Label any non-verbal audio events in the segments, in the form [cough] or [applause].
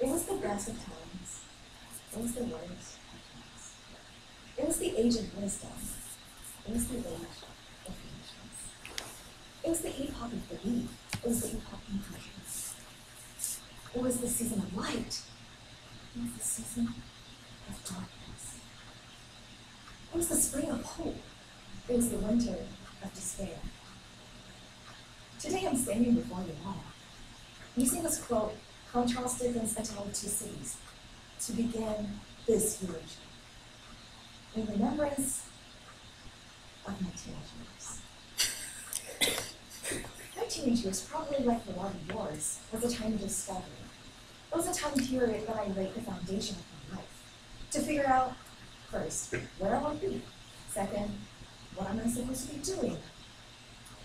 It was the best of times. It was the worst. It was the age of wisdom. It was the age of patience. It was the epoch of belief. It was the epoch of patience. It was the season of light. It was the season of darkness. It was the spring of hope. It was the winter of despair. Today I'm standing before you all, using this quote A Tale of Two Cities to begin this eulogy in remembrance of my teenage years. my teenage years, probably like a lot of yours, was a time of discovery. It was a time period when I laid the foundation of my life to figure out, first, where I want to be, second, what am I supposed to be doing,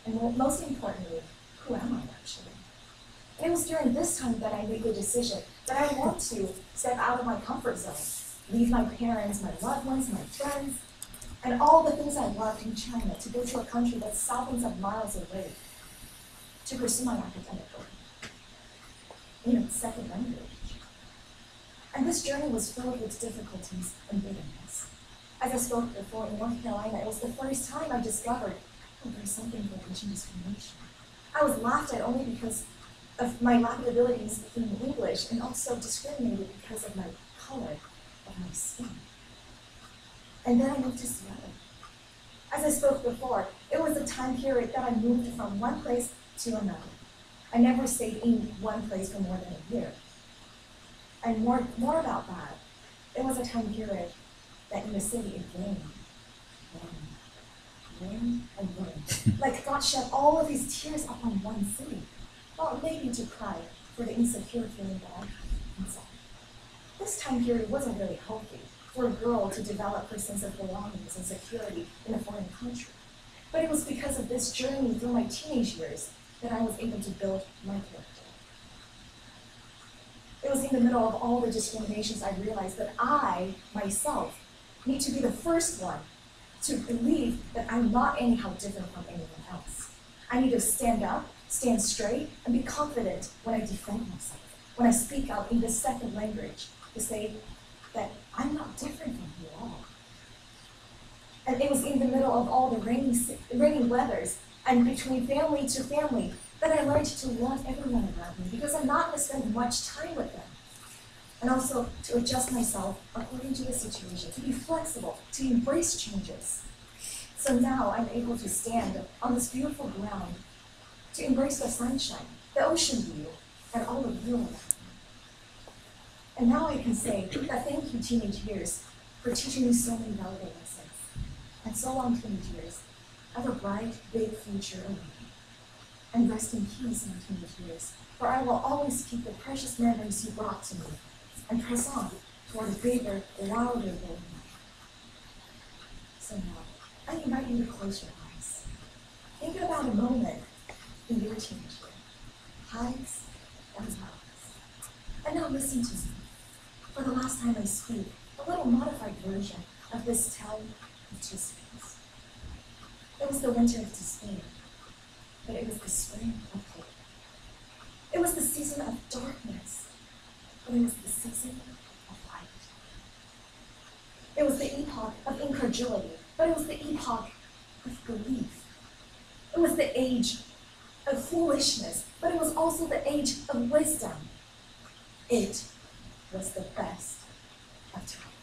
and most importantly, who am I actually? It was during this time that I made the decision that I want to step out of my comfort zone, leave my parents, my loved ones, my friends, and all the things I loved in China to go to a country that's thousands of miles away to pursue my academic goal in a second language. And this journey was filled with difficulties and bitterness. As I spoke before in North Carolina, it was the first time I discovered oh, there's something called discrimination. I was laughed at only because of my lack of ability in speaking English and also discriminated because of my color of my skin. And then I moved to Seattle. As I spoke before, it was a time period that I moved from one place to another. I never stayed in one place for more than a year. And more, more about that, it was a time period that in the city it rained, rained, rained, and rained. [laughs] like God shed all of his tears upon one city. Well, maybe to cry for the insecure feeling that I had inside. This time period wasn't really healthy for a girl to develop her sense of belongings and security in a foreign country. But it was because of this journey through my teenage years that I was able to build my character. It was in the middle of all the discriminations I realized that I, myself, need to be the first one to believe that I'm not anyhow different from anyone else. I need to stand up, stand straight, and be confident when I defend myself, when I speak out in the second language to say that I'm not different from you all. And it was in the middle of all the rainy, rainy weathers and between family to family that I learned to love everyone around me because I'm not going to spend much time with them. And also to adjust myself according to the situation, to be flexible, to embrace changes. So now I'm able to stand on this beautiful ground, to embrace the sunshine, the ocean view, and all of you. And now I can say that thank you, teenage years, for teaching me so many valuable lessons. And so long, teenage years. Have a bright, big future ahead and rest in peace, my teenage years, for I will always keep the precious memories you brought to me and press on toward a bigger, wilder goal. So now, I invite you to close your eyes. Think about a moment year, highs and lows. And now listen to me. For the last time I speak, a little modified version of this tale of two cities. It was the winter of despair but it was the spring of hope. It was the season of darkness, but it was the season of light. It was the epoch of incredulity, but it was the epoch of belief. It was the age of foolishness, but it was also the age of wisdom. It was the best of times.